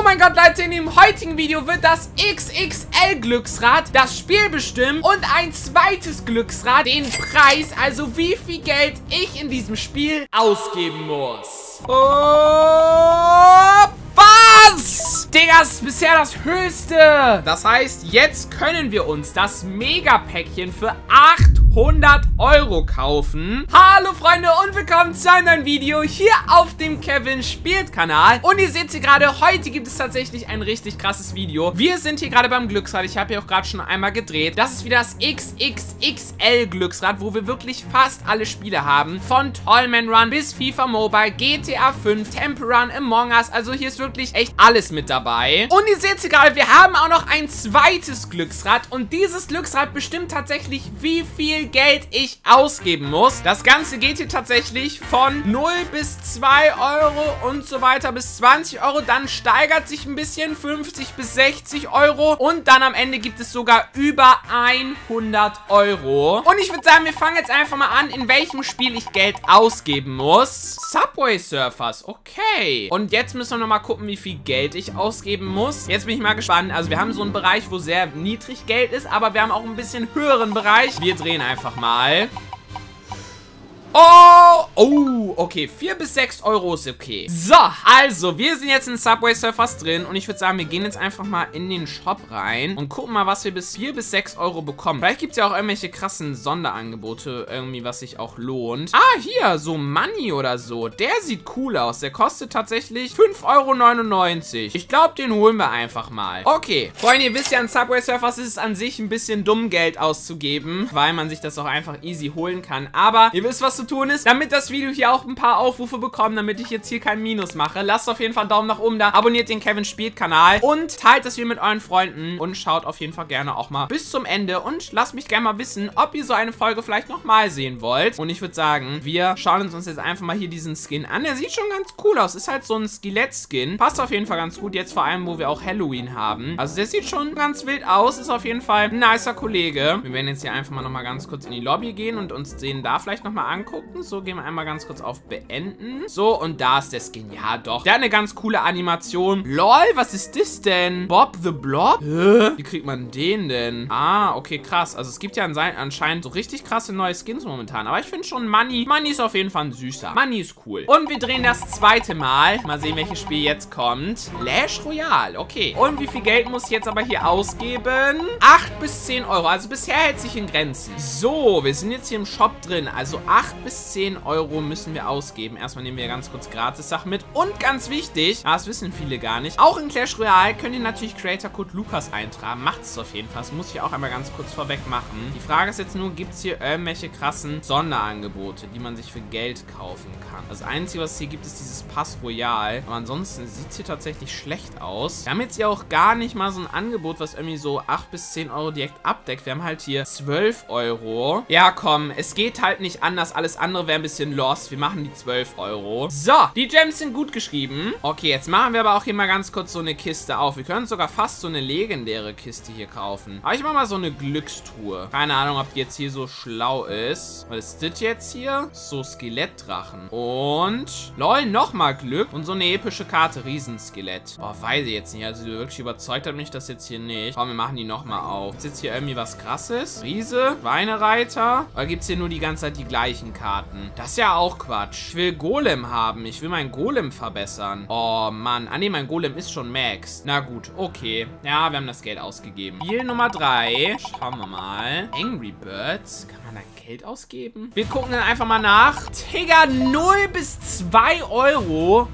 Oh mein Gott, Leute, in dem heutigen Video wird das XXL-Glücksrad das Spiel bestimmen und ein zweites Glücksrad den Preis, also wie viel Geld ich in diesem Spiel ausgeben muss. Oh, Digga, das ist bisher das höchste. Das heißt, jetzt können wir uns das Mega-Päckchen für 800 Euro kaufen. Hallo Freunde und willkommen zu einem neuen Video hier auf dem Kevin spielt Kanal. Und ihr seht hier gerade, heute gibt es tatsächlich ein richtig krasses Video. Wir sind hier gerade beim Glücksrad. Ich habe hier auch gerade schon einmal gedreht. Das ist wieder das XXXL Glücksrad, wo wir wirklich fast alle Spiele haben. Von Tollman Run bis FIFA Mobile, GTA 5, Temple Run, Among Us. Also hier ist wirklich echt alles mit dabei. Und ihr seht hier gerade, wir haben auch noch ein zweites Glücksrad. Und dieses Glücksrad bestimmt tatsächlich, wie viel Geld ich ausgeben muss. Das Ganze geht hier tatsächlich von 0 bis 2 Euro und so weiter bis 20 Euro. Dann steigert sich ein bisschen 50 bis 60 Euro. Und dann am Ende gibt es sogar über 100 Euro. Und ich würde sagen, wir fangen jetzt einfach mal an, in welchem Spiel ich Geld ausgeben muss. Subway Surfers, okay. Und jetzt müssen wir nochmal gucken, wie viel Geld ich ausgeben muss. Jetzt bin ich mal gespannt. Also wir haben so einen Bereich, wo sehr niedrig Geld ist, aber wir haben auch ein bisschen höheren Bereich. Wir drehen einfach mal. Oh, oh, okay. 4 bis 6 Euro ist okay. So, also, wir sind jetzt in Subway Surfers drin und ich würde sagen, wir gehen jetzt einfach mal in den Shop rein und gucken mal, was wir bis 4 bis 6 Euro bekommen. Vielleicht gibt es ja auch irgendwelche krassen Sonderangebote, irgendwie, was sich auch lohnt. Ah, hier, so Money oder so. Der sieht cool aus. Der kostet tatsächlich 5,99 Euro. Ich glaube, den holen wir einfach mal. Okay, Freunde, ihr wisst ja, in Subway Surfers ist es an sich ein bisschen dumm, Geld auszugeben, weil man sich das auch einfach easy holen kann. Aber ihr wisst, was zu tun ist, damit das Video hier auch ein paar Aufrufe bekommt, damit ich jetzt hier kein Minus mache. Lasst auf jeden Fall einen Daumen nach oben da, abonniert den Kevin Spielt Kanal und teilt das Video mit euren Freunden und schaut auf jeden Fall gerne auch mal bis zum Ende und lasst mich gerne mal wissen, ob ihr so eine Folge vielleicht nochmal sehen wollt. Und ich würde sagen, wir schauen uns jetzt einfach mal hier diesen Skin an. Der sieht schon ganz cool aus. Ist halt so ein Skelett-Skin. Passt auf jeden Fall ganz gut, jetzt vor allem, wo wir auch Halloween haben. Also der sieht schon ganz wild aus. Ist auf jeden Fall ein nicer Kollege. Wir werden jetzt hier einfach mal nochmal ganz kurz in die Lobby gehen und uns den da vielleicht nochmal angucken. So, gehen wir einmal ganz kurz auf Beenden. So, und da ist der Skin. Ja, doch. Der hat eine ganz coole Animation. LOL, was ist das denn? Bob the Blob? Hä? Wie kriegt man den denn? Ah, okay, krass. Also es gibt ja anscheinend so richtig krasse neue Skins momentan. Aber ich finde schon Money. Money ist auf jeden Fall ein süßer. Money ist cool. Und wir drehen das zweite Mal. Mal sehen, welches Spiel jetzt kommt. Lash Royale. Okay. Und wie viel Geld muss ich jetzt aber hier ausgeben? 8 bis 10 Euro. Also bisher hält sich in Grenzen. So, wir sind jetzt hier im Shop drin. Also 8 bis 10 Euro müssen wir ausgeben. Erstmal nehmen wir ganz kurz Gratis-Sachen mit. Und ganz wichtig, das wissen viele gar nicht, auch in Clash Royale könnt ihr natürlich Creator-Code Lukas eintragen. Macht es auf jeden Fall. Das muss ich auch einmal ganz kurz vorweg machen. Die Frage ist jetzt nur, gibt es hier irgendwelche krassen Sonderangebote, die man sich für Geld kaufen kann? Das Einzige, was es hier gibt, ist dieses Pass Royal. Aber ansonsten sieht es hier tatsächlich schlecht aus. Wir haben jetzt hier auch gar nicht mal so ein Angebot, was irgendwie so 8 bis 10 Euro direkt abdeckt. Wir haben halt hier 12 Euro. Ja, komm, es geht halt nicht anders. Alles andere wäre ein bisschen lost. Wir machen die 12 Euro. So, die Gems sind gut geschrieben. Okay, jetzt machen wir aber auch hier mal ganz kurz so eine Kiste auf. Wir können sogar fast so eine legendäre Kiste hier kaufen. Aber ich mache mal so eine Glückstour. Keine Ahnung, ob die jetzt hier so schlau ist. Was ist das jetzt hier? So Skelettdrachen. Und, lol, nochmal Glück. Und so eine epische Karte, Riesenskelett. Boah, weiß ich jetzt nicht. Also wirklich überzeugt hat mich das jetzt hier nicht. Komm, wir machen die nochmal auf. Ist jetzt hier irgendwie was krasses? Riese, Weinereiter. Oder gibt es hier nur die ganze Zeit die gleichen Karten? Das ist ja auch Quatsch. Ich will Golem haben. Ich will meinen Golem verbessern. Oh, Mann. Ah, ne, mein Golem ist schon Max. Na gut, okay. Ja, wir haben das Geld ausgegeben. Spiel Nummer 3. Schauen wir mal. Angry Birds. Kann man da Geld ausgeben? Wir gucken dann einfach mal nach. Digga, 0 bis 2 Euro.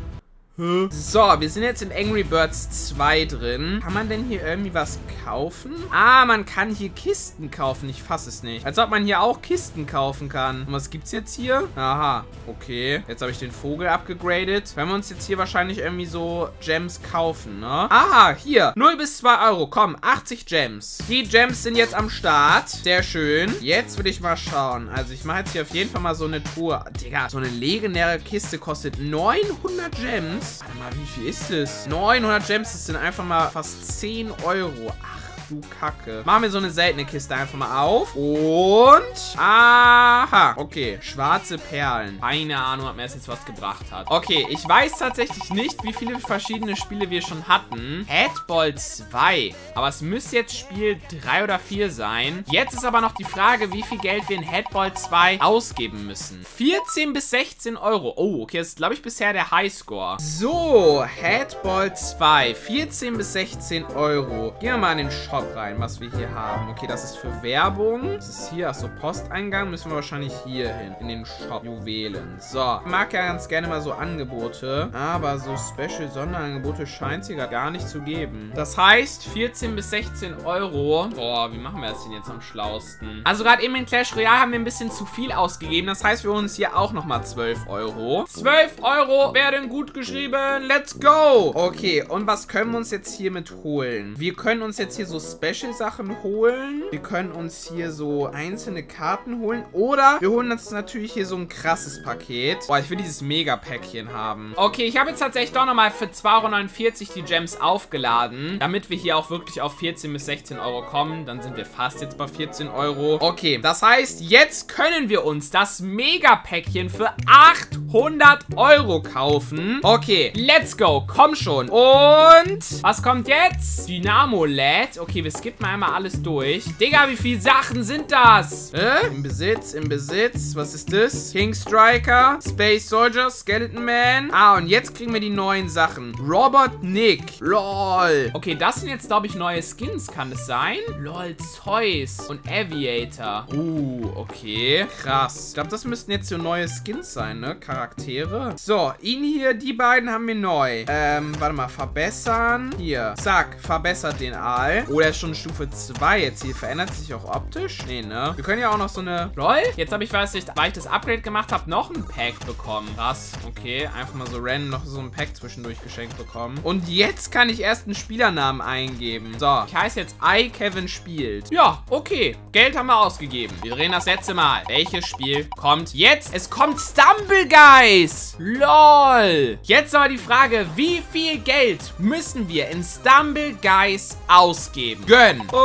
So, wir sind jetzt in Angry Birds 2 drin. Kann man denn hier irgendwie was kaufen? Ah, man kann hier Kisten kaufen. Ich fasse es nicht. Als ob man hier auch Kisten kaufen kann. Und was gibt's jetzt hier? Aha, okay. Jetzt habe ich den Vogel abgegradet. Wenn wir uns jetzt hier wahrscheinlich irgendwie so Gems kaufen, ne? Aha, hier. 0 bis 2 Euro. Komm, 80 Gems. Die Gems sind jetzt am Start. Sehr schön. Jetzt will ich mal schauen. Also ich mache jetzt hier auf jeden Fall mal so eine Tour. Digga, so eine legendäre Kiste kostet 900 Gems. Warte mal, wie viel ist es? 900 Gems, das sind einfach mal fast 10 Euro. Ach du Kacke. Machen wir so eine seltene Kiste einfach mal auf. Und... Aha. Okay, schwarze Perlen. Keine Ahnung, ob mir das jetzt was gebracht hat. Okay, ich weiß tatsächlich nicht, wie viele verschiedene Spiele wir schon hatten. Headball 2. Aber es müsste jetzt Spiel 3 oder 4 sein. Jetzt ist aber noch die Frage, wie viel Geld wir in Headball 2 ausgeben müssen. 14 bis 16 Euro. Oh, okay, das ist, glaube ich, bisher der Highscore. So, Headball 2. 14 bis 16 Euro. Gehen wir mal in den Shop rein, was wir hier haben. Okay, das ist für Werbung. Das ist hier, achso, Posteingang. Müssen wir wahrscheinlich hier hin, in den Shop. Juwelen. So, ich mag ja ganz gerne mal so Angebote. Aber so Special-Sonderangebote scheint es hier gar nicht zu geben. Das heißt, 14 bis 16 Euro. Boah, wie machen wir das denn jetzt am schlausten? Also gerade eben in Clash Royale haben wir ein bisschen zu viel ausgegeben. Das heißt, wir holen uns hier auch nochmal 12 Euro. 12 Euro werden gut geschrieben. Let's go. Okay, und was können wir uns jetzt hiermit holen? Wir können uns jetzt hier so Special-Sachen holen. Wir können uns hier so einzelne Karten holen. Oder wir holen uns natürlich hier so ein krasses Paket. Boah, ich will dieses Mega-Päckchen haben. Okay, ich habe jetzt tatsächlich doch nochmal für 2,49 Euro die Gems aufgeladen. Damit wir hier auch wirklich auf 14 bis 16 Euro kommen. Dann sind wir fast jetzt bei 14 Euro. Okay, das heißt, jetzt können wir uns das Mega-Päckchen für 800 Euro kaufen. Okay, let's go. Komm schon. Und was kommt jetzt? Dynamo-LED. Okay, wir skippen einmal alles durch. Digga, wie viele Sachen sind das? Äh? Im Besitz, im Besitz. Was ist das? King Striker, Space Soldier, Skeleton Man. Ah, und jetzt kriegen wir die neuen Sachen. Robert Nick. Lol. Okay, das sind jetzt, glaube ich, neue Skins. Kann das sein? Lol, Zeus und Aviator. Uh, okay. Krass. Ich glaube, das müssten jetzt so neue Skins sein, ne? Charaktere. So, ihn hier, die beiden haben wir neu. Ähm, warte mal, verbessern. Hier, zack, verbessert den Aal. Oh, ist schon Stufe 2 jetzt hier. Verändert sich auch optisch? Nee, ne? Wir können ja auch noch so eine... Lol, jetzt habe ich, weiß nicht, weil ich das Upgrade gemacht habe, noch ein Pack bekommen. Krass, okay. Einfach mal so random noch so ein Pack zwischendurch geschenkt bekommen. Und jetzt kann ich erst einen Spielernamen eingeben. So, ich heiße jetzt I, Kevin spielt. Ja, okay. Geld haben wir ausgegeben. Wir drehen das letzte Mal. Welches Spiel kommt jetzt? Es kommt Stumble Guys. LOL. Jetzt aber die Frage, wie viel Geld müssen wir in Stumble Guys ausgeben? Gönn. Oh,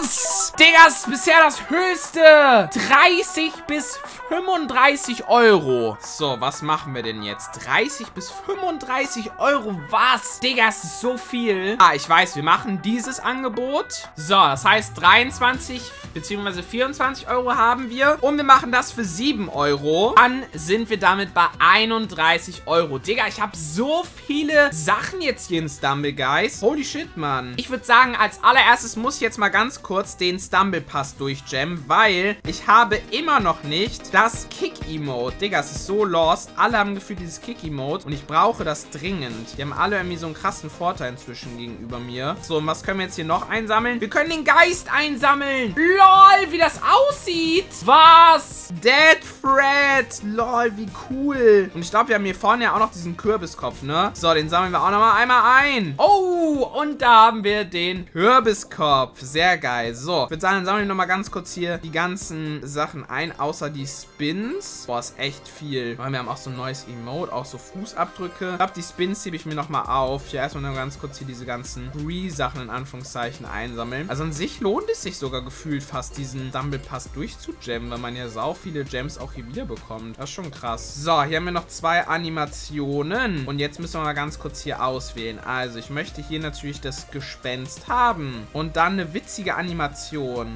was? Digga, ist bisher das höchste. 30 bis 35 Euro. So, was machen wir denn jetzt? 30 bis 35 Euro. Was? Digga, ist so viel. Ah, ich weiß, wir machen dieses Angebot. So, das heißt 23 bzw. 24 Euro haben wir. Und wir machen das für 7 Euro. Dann sind wir damit bei 31 Euro. Digga, ich habe so viele Sachen jetzt hier in Stumble, Guys. Holy shit, Mann. Ich würde sagen, als allererstes muss ich jetzt mal ganz kurz den Stumble Pass durchjammen, weil ich habe immer noch nicht das Kick-Emote. Digga, es ist so lost. Alle haben gefühlt dieses Kick-Emote und ich brauche das dringend. Die haben alle irgendwie so einen krassen Vorteil inzwischen gegenüber mir. So, und was können wir jetzt hier noch einsammeln? Wir können den Geist einsammeln. LOL, wie das aussieht. Was? Dead Fred. LOL, wie cool. Und ich glaube, wir haben hier vorne ja auch noch diesen Kürbiskopf, ne? So, den sammeln wir auch nochmal einmal ein. Oh, und da haben wir den Kürbiskopf. Sehr geil. So, ich würde sagen, dann sammeln wir nochmal ganz kurz hier die ganzen Sachen ein, außer die Spins. Boah, ist echt viel. Wir haben auch so ein neues Emote, auch so Fußabdrücke. Ich glaube, die Spins hebe ich mir nochmal auf. Hier erstmal nur ganz kurz hier diese ganzen Free-Sachen in Anführungszeichen einsammeln. Also an sich lohnt es sich sogar gefühlt fast, diesen Stumble Pass durchzujammen, weil man ja sau viele Gems auch hier wieder bekommt. Das ist schon krass. So, hier haben wir noch zwei Animationen. Und jetzt müssen wir mal ganz kurz hier auswählen. Also, ich möchte hier natürlich das Gespenst haben. Und dann eine witzige Animation.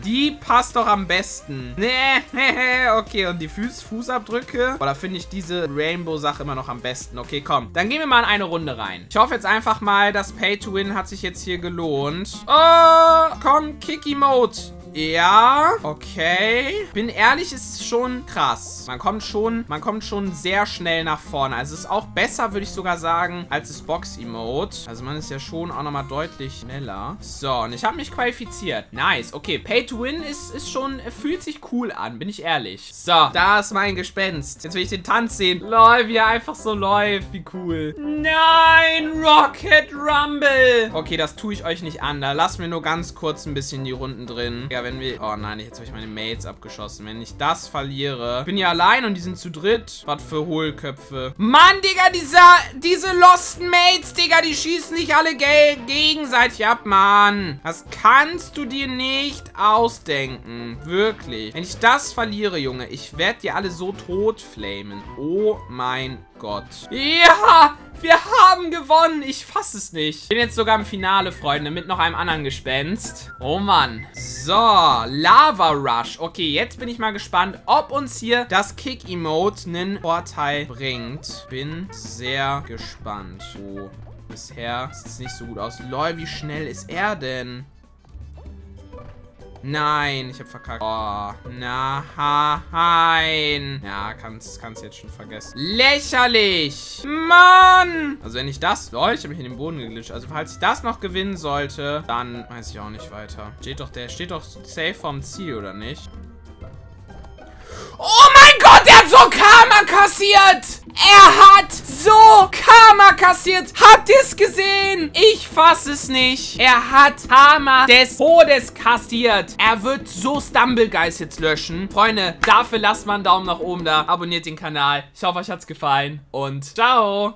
Die passt doch am besten. Nee, okay. Und die Fuß Fußabdrücke. Da finde ich diese Rainbow-Sache immer noch am besten. Okay, komm. Dann gehen wir mal in eine Runde rein. Ich hoffe jetzt einfach mal, das Pay-to-Win hat sich jetzt hier gelohnt. Oh, komm, Kick-Emote. Ja, okay. Bin ehrlich, ist schon krass. Man kommt schon, man kommt schon sehr schnell nach vorne. Also es ist auch besser, würde ich sogar sagen, als das Box-Emote. Also man ist ja schon auch nochmal deutlich schneller. So, und ich habe mich qualifiziert. Nice. Okay, Pay to Win ist, ist schon, fühlt sich cool an, bin ich ehrlich. So, da ist mein Gespenst. Jetzt will ich den Tanz sehen. Lol, wie er einfach so läuft. Wie cool. Nein, Rocket Rumble. Okay, das tue ich euch nicht an. Da lassen wir nur ganz kurz ein bisschen die Runden drin. Ja, wenn wir... Oh nein, jetzt habe ich meine Mates abgeschossen. Wenn ich das verliere... Ich bin ja allein und die sind zu dritt. Was für Hohlköpfe. Mann, Digga, dieser... Diese losten Mates, Digga, die schießen nicht alle ge gegenseitig ab, Mann. Das kannst du dir nicht ausdenken. Wirklich. Wenn ich das verliere, Junge, ich werde die alle so tot flamen. Oh mein Gott. Ja, wir haben gewonnen. Ich fasse es nicht. Bin jetzt sogar im Finale, Freunde, mit noch einem anderen Gespenst. Oh Mann. So, Lava Rush. Okay, jetzt bin ich mal gespannt, ob uns hier das Kick-Emote einen Vorteil bringt. Bin sehr gespannt. Oh, bisher sieht es nicht so gut aus. Lol, wie schnell ist er denn? Nein, ich habe verkackt. Oh, nein. Ja, kannst, kannst jetzt schon vergessen. Lächerlich. Mann. Also wenn ich das... Oh, ich habe mich in den Boden geglitscht. Also falls ich das noch gewinnen sollte, dann weiß ich auch nicht weiter. Steht doch, der steht doch safe vom Ziel, oder nicht? Oh mein Gott, der hat so Karma kassiert. Er hat so Karma kassiert. Habt ihr es gesehen? Ich fasse es nicht. Er hat Karma des Todes kassiert. Er wird so Stumblegeist jetzt löschen. Freunde, dafür lasst mal einen Daumen nach oben da. Abonniert den Kanal. Ich hoffe, euch hat es gefallen. Und ciao.